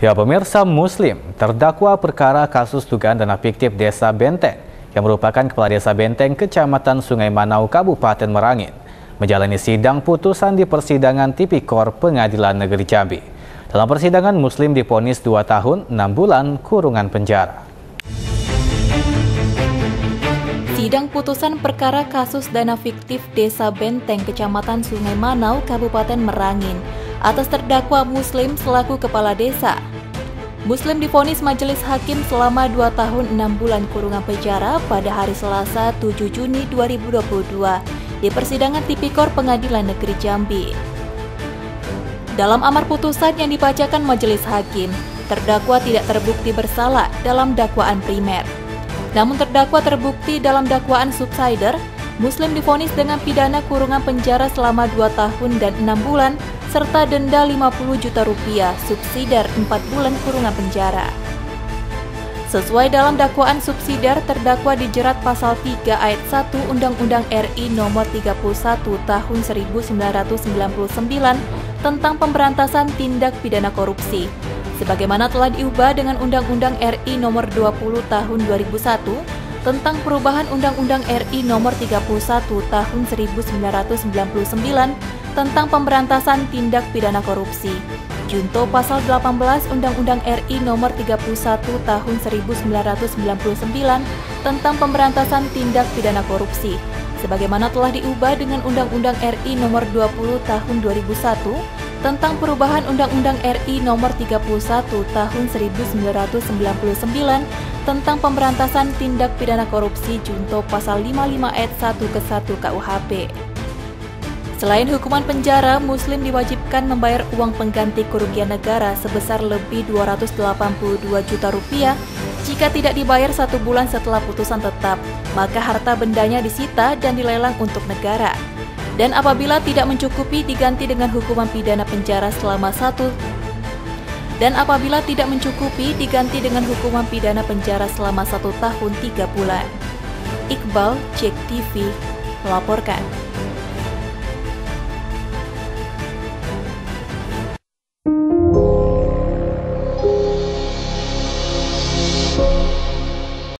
Ya pemirsa Muslim, terdakwa perkara kasus dugaan dana fiktif Desa Benteng yang merupakan Kepala Desa Benteng Kecamatan Sungai Manau, Kabupaten Merangin, menjalani sidang putusan di persidangan Tipikor Pengadilan Negeri Jambi. Dalam persidangan, Muslim diponis 2 tahun 6 bulan kurungan penjara. Sidang putusan perkara kasus dana fiktif Desa Benteng, Kecamatan Sungai Manau, Kabupaten Merangin, atas terdakwa Muslim selaku kepala desa. Muslim difonis majelis hakim selama 2 tahun 6 bulan kurungan penjara pada hari Selasa 7 Juni 2022 di persidangan tipikor Pengadilan Negeri Jambi. Dalam amar putusan yang dibacakan majelis hakim, terdakwa tidak terbukti bersalah dalam dakwaan primer. Namun terdakwa terbukti dalam dakwaan subsider, Muslim difonis dengan pidana kurungan penjara selama 2 tahun dan 6 bulan serta denda 50 juta rupiah, subsidiar 4 bulan kurungan penjara. Sesuai dalam dakwaan subsidiar, terdakwa dijerat pasal 3 ayat 1 Undang-Undang RI nomor 31 tahun 1999 tentang pemberantasan tindak pidana korupsi sebagaimana telah diubah dengan Undang-Undang RI Nomor 20 Tahun 2001 tentang perubahan Undang-Undang RI Nomor 31 Tahun 1999 tentang pemberantasan tindak pidana korupsi. Junto pasal 18 Undang-Undang RI Nomor 31 Tahun 1999 tentang pemberantasan tindak pidana korupsi sebagaimana telah diubah dengan Undang-Undang RI Nomor 20 Tahun 2001 tentang perubahan Undang-Undang RI Nomor 31 Tahun 1999 tentang pemberantasan tindak pidana korupsi junto pasal 55 ayat 1 ke 1 KUHP. Selain hukuman penjara, Muslim diwajibkan membayar uang pengganti kerugian negara sebesar lebih 282 juta rupiah jika tidak dibayar satu bulan setelah putusan tetap, maka harta bendanya disita dan dilelang untuk negara dan apabila tidak mencukupi diganti dengan hukuman pidana penjara selama satu dan apabila tidak mencukupi diganti dengan hukuman pidana penjara selama satu tahun tiga bulan. Iqbal, Cek TV, melaporkan.